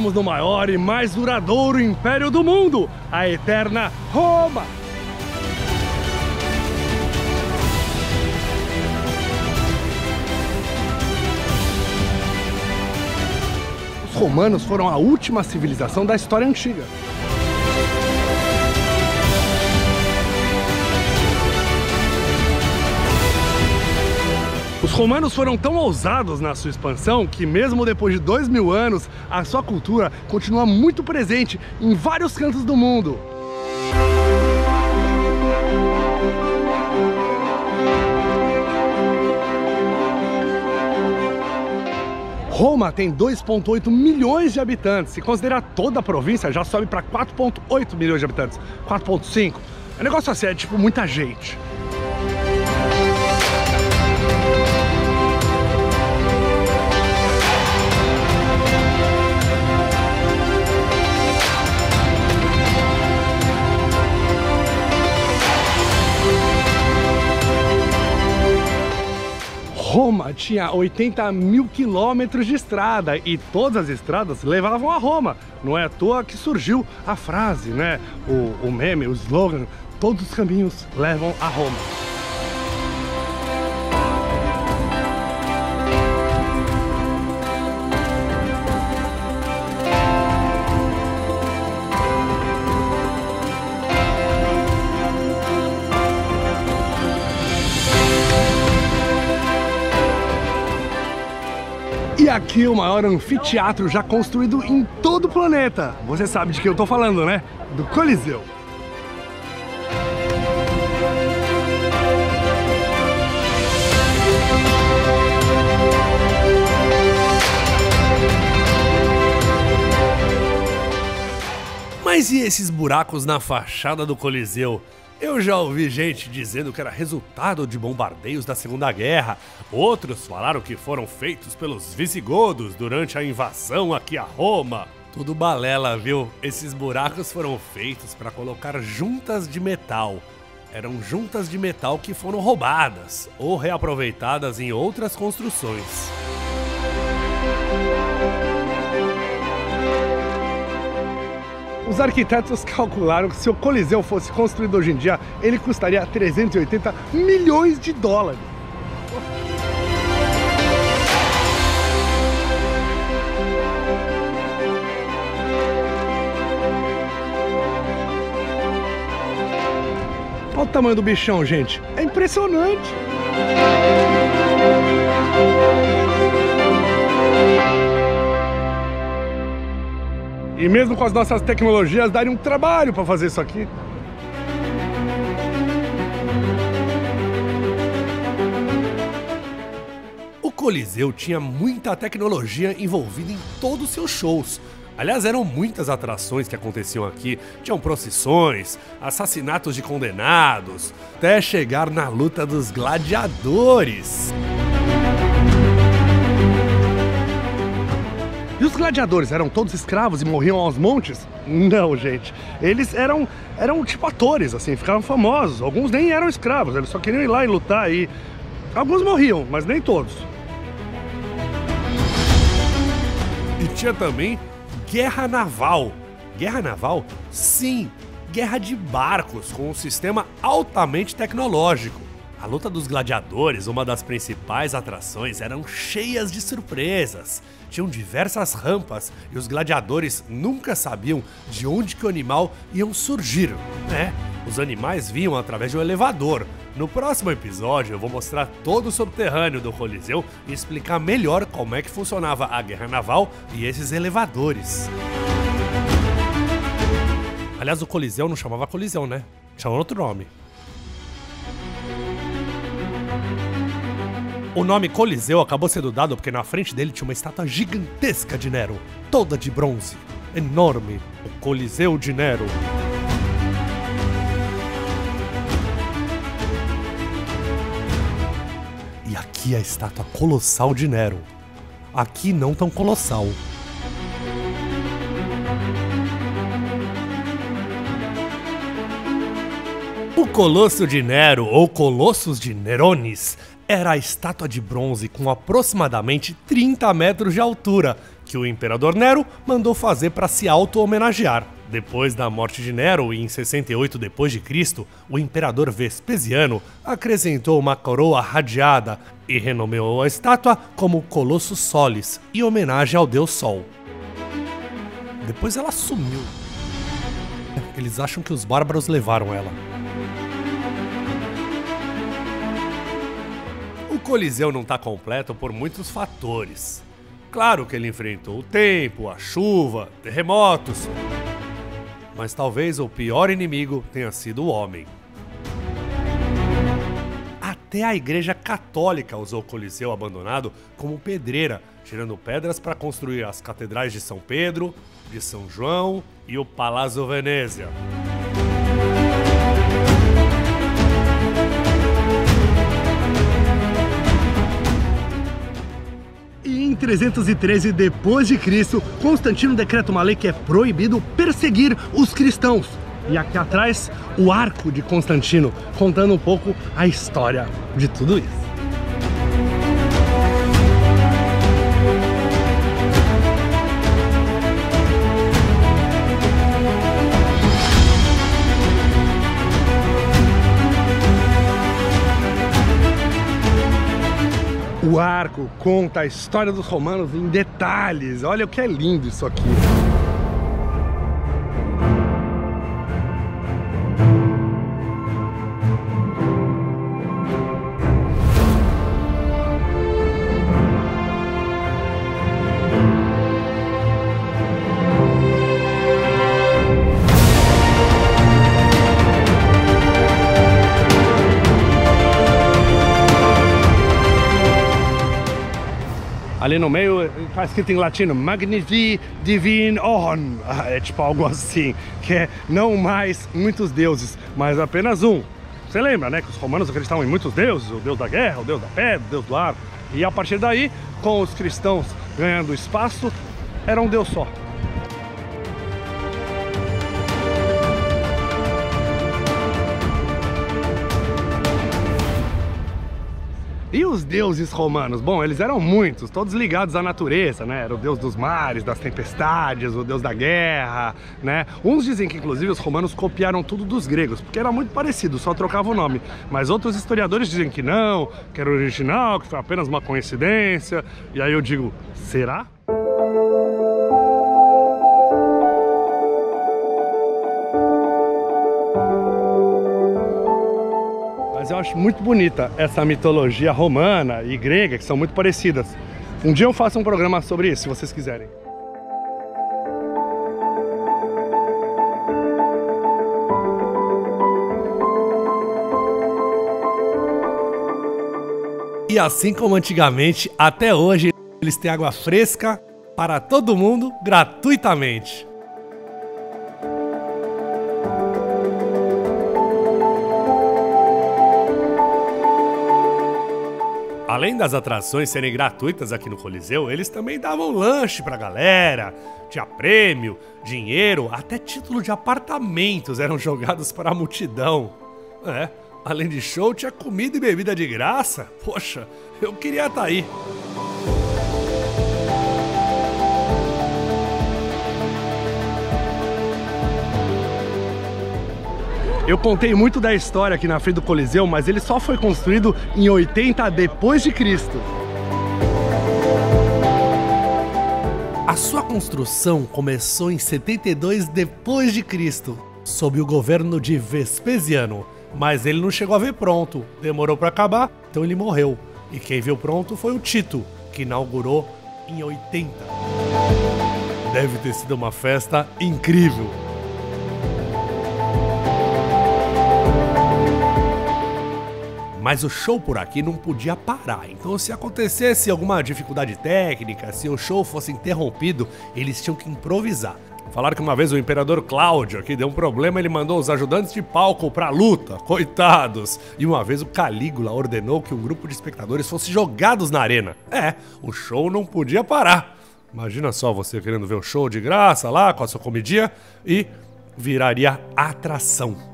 Estamos no maior e mais duradouro império do mundo, a eterna Roma. Os romanos foram a última civilização da história antiga. Os romanos foram tão ousados na sua expansão que, mesmo depois de dois mil anos, a sua cultura continua muito presente em vários cantos do mundo. Roma tem 2,8 milhões de habitantes. Se considerar toda a província, já sobe para 4,8 milhões de habitantes. 4,5. É um negócio assim, é tipo muita gente. Roma tinha 80 mil quilômetros de estrada e todas as estradas levavam a Roma. Não é à toa que surgiu a frase, né? O, o meme, o slogan, todos os caminhos levam a Roma. Aqui o maior anfiteatro já construído em todo o planeta. Você sabe de que eu tô falando, né? Do Coliseu. Mas e esses buracos na fachada do Coliseu? Eu já ouvi gente dizendo que era resultado de bombardeios da Segunda Guerra. Outros falaram que foram feitos pelos visigodos durante a invasão aqui a Roma. Tudo balela, viu? Esses buracos foram feitos para colocar juntas de metal. Eram juntas de metal que foram roubadas ou reaproveitadas em outras construções. Os arquitetos calcularam que se o Coliseu fosse construído hoje em dia, ele custaria 380 milhões de dólares. Olha o tamanho do bichão, gente. É impressionante. E mesmo com as nossas tecnologias, daria um trabalho para fazer isso aqui. O Coliseu tinha muita tecnologia envolvida em todos os seus shows. Aliás, eram muitas atrações que aconteciam aqui. Tinham procissões, assassinatos de condenados, até chegar na luta dos gladiadores. E os gladiadores eram todos escravos e morriam aos montes? Não, gente. Eles eram, eram tipo atores, assim, ficavam famosos. Alguns nem eram escravos, eles só queriam ir lá e lutar e. Alguns morriam, mas nem todos. E tinha também guerra naval. Guerra naval? Sim, guerra de barcos com um sistema altamente tecnológico. A luta dos gladiadores, uma das principais atrações, eram cheias de surpresas. Tinham diversas rampas e os gladiadores nunca sabiam de onde que o animal iam surgir, né? Os animais vinham através de um elevador. No próximo episódio eu vou mostrar todo o subterrâneo do Coliseu e explicar melhor como é que funcionava a guerra naval e esses elevadores. Aliás, o Coliseu não chamava Coliseu, né? Chamava outro nome. O nome Coliseu acabou sendo dado porque na frente dele tinha uma estátua gigantesca de Nero, toda de bronze, enorme, o Coliseu de Nero. E aqui a estátua colossal de Nero. Aqui não tão colossal. Colosso de Nero, ou Colossus de Nerones, era a estátua de bronze com aproximadamente 30 metros de altura, que o imperador Nero mandou fazer para se auto-homenagear. Depois da morte de Nero, em 68 d.C., o imperador Vespasiano acrescentou uma coroa radiada e renomeou a estátua como Colossus Solis, em homenagem ao deus Sol. Depois ela sumiu. Eles acham que os bárbaros levaram ela. Coliseu não está completo por muitos fatores. Claro que ele enfrentou o tempo, a chuva, terremotos, mas talvez o pior inimigo tenha sido o homem. Até a Igreja Católica usou o Coliseu abandonado como pedreira, tirando pedras para construir as catedrais de São Pedro, de São João e o Palazzo Venezia. 313 depois de Cristo, Constantino decreta uma lei que é proibido perseguir os cristãos. E aqui atrás, o arco de Constantino, contando um pouco a história de tudo isso. O arco conta a história dos romanos em detalhes. Olha o que é lindo isso aqui. Ali no meio está escrito em latino Magnifi Divin Ohon. É tipo algo assim, que é não mais muitos deuses, mas apenas um. Você lembra, né, que os romanos acreditavam em muitos deuses, o deus da guerra, o deus da pedra, o deus do ar. E a partir daí, com os cristãos ganhando espaço, era um deus só. E os deuses romanos? Bom, eles eram muitos, todos ligados à natureza, né? Era o deus dos mares, das tempestades, o deus da guerra, né? Uns dizem que inclusive os romanos copiaram tudo dos gregos, porque era muito parecido, só trocava o nome. Mas outros historiadores dizem que não, que era original, que foi apenas uma coincidência. E aí eu digo, será? Acho muito bonita essa mitologia romana e grega, que são muito parecidas. Um dia eu faço um programa sobre isso, se vocês quiserem. E assim como antigamente, até hoje eles têm água fresca para todo mundo gratuitamente. Além das atrações serem gratuitas aqui no Coliseu, eles também davam lanche pra galera, tinha prêmio, dinheiro, até título de apartamentos eram jogados para a multidão. É, além de show, tinha comida e bebida de graça. Poxa, eu queria estar tá aí. Eu contei muito da história aqui na frente do Coliseu, mas ele só foi construído em 80 depois de Cristo. A sua construção começou em 72 depois de Cristo, sob o governo de Vespasiano, mas ele não chegou a ver pronto. Demorou para acabar, então ele morreu. E quem viu pronto foi o Tito, que inaugurou em 80. Deve ter sido uma festa incrível. Mas o show por aqui não podia parar. Então, se acontecesse alguma dificuldade técnica, se o show fosse interrompido, eles tinham que improvisar. Falaram que uma vez o imperador Cláudio aqui deu um problema, ele mandou os ajudantes de palco pra luta, coitados. E uma vez o Calígula ordenou que um grupo de espectadores fosse jogados na arena. É, o show não podia parar. Imagina só você querendo ver o show de graça lá com a sua comidinha e viraria atração.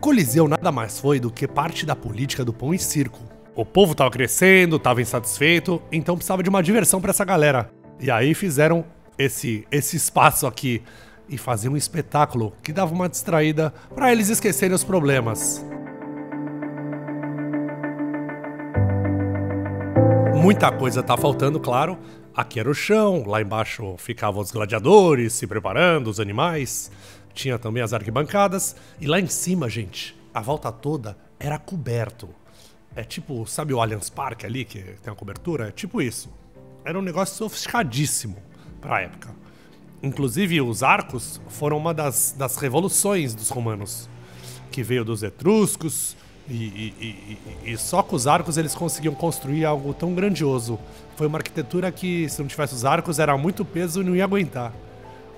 Coliseu nada mais foi do que parte da política do pão e circo. O povo tava crescendo, tava insatisfeito, então precisava de uma diversão para essa galera. E aí fizeram esse, esse espaço aqui e faziam um espetáculo que dava uma distraída para eles esquecerem os problemas. Muita coisa tá faltando, claro. Aqui era o chão, lá embaixo ficavam os gladiadores se preparando, os animais. Tinha também as arquibancadas. E lá em cima, gente, a volta toda era coberto. É tipo, sabe o Allianz Parque ali, que tem uma cobertura? É tipo isso. Era um negócio sofisticadíssimo pra época. Inclusive, os arcos foram uma das, das revoluções dos romanos, que veio dos etruscos, e, e, e, e, só com os arcos eles conseguiam construir algo tão grandioso. Foi uma arquitetura que, se não tivesse os arcos, era muito peso e não ia aguentar.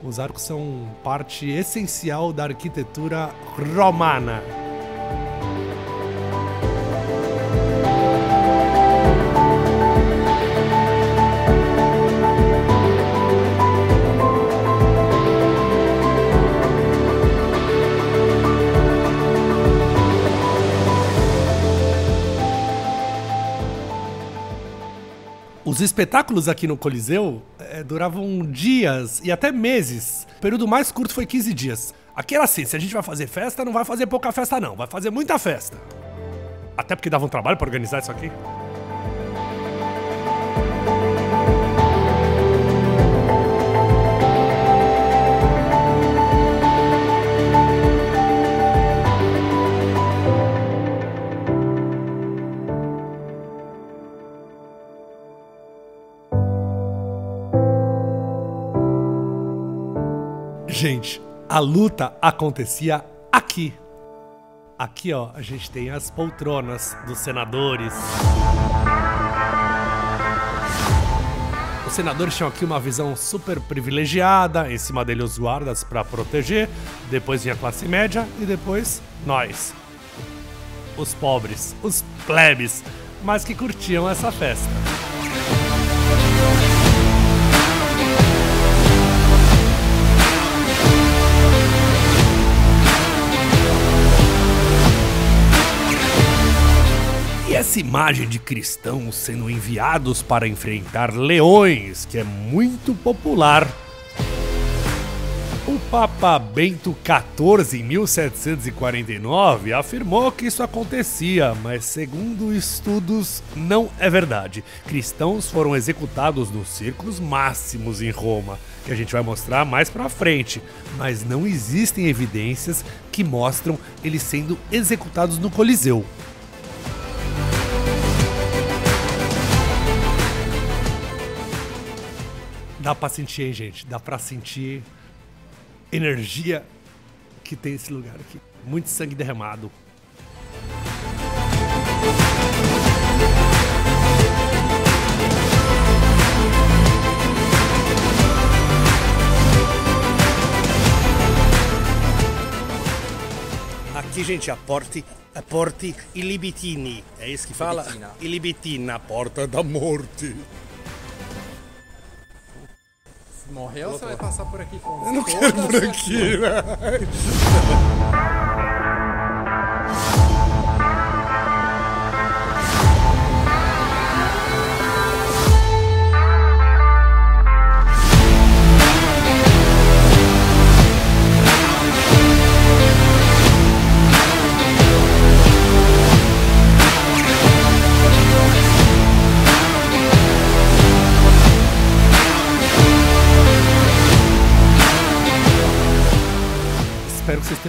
Os arcos são parte essencial da arquitetura romana. Os espetáculos aqui no Coliseu é, duravam dias e até meses. O período mais curto foi 15 dias. Aqui era assim: se a gente vai fazer festa, não vai fazer pouca festa, não. Vai fazer muita festa. Até porque dava um trabalho para organizar isso aqui. Gente, a luta acontecia aqui. Aqui, ó, a gente tem as poltronas dos senadores. Os senadores tinham aqui uma visão super privilegiada, em cima dele os guardas para proteger, depois vinha a classe média e depois nós, os pobres, os plebes, mas que curtiam essa festa. Essa imagem de cristãos sendo enviados para enfrentar leões, que é muito popular. O Papa Bento XIV, em 1749, afirmou que isso acontecia, mas segundo estudos, não é verdade. Cristãos foram executados nos círculos máximos em Roma, que a gente vai mostrar mais pra frente, mas não existem evidências que mostram eles sendo executados no Coliseu. Dá pra sentir, hein, gente? Dá pra sentir energia que tem esse lugar aqui. Muito sangue derramado. Aqui, gente, a porte, a porte Ilibitini. É isso que fala? Ilibitina, a porta da morte. Morreu ou você vai passar por aqui com Eu não quero por aqui, né?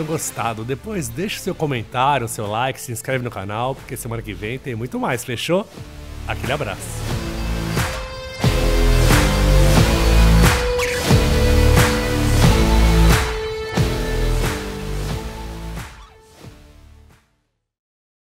gostado. Depois deixe seu comentário, seu like, se inscreve no canal, porque semana que vem tem muito mais, fechou? Aquele abraço.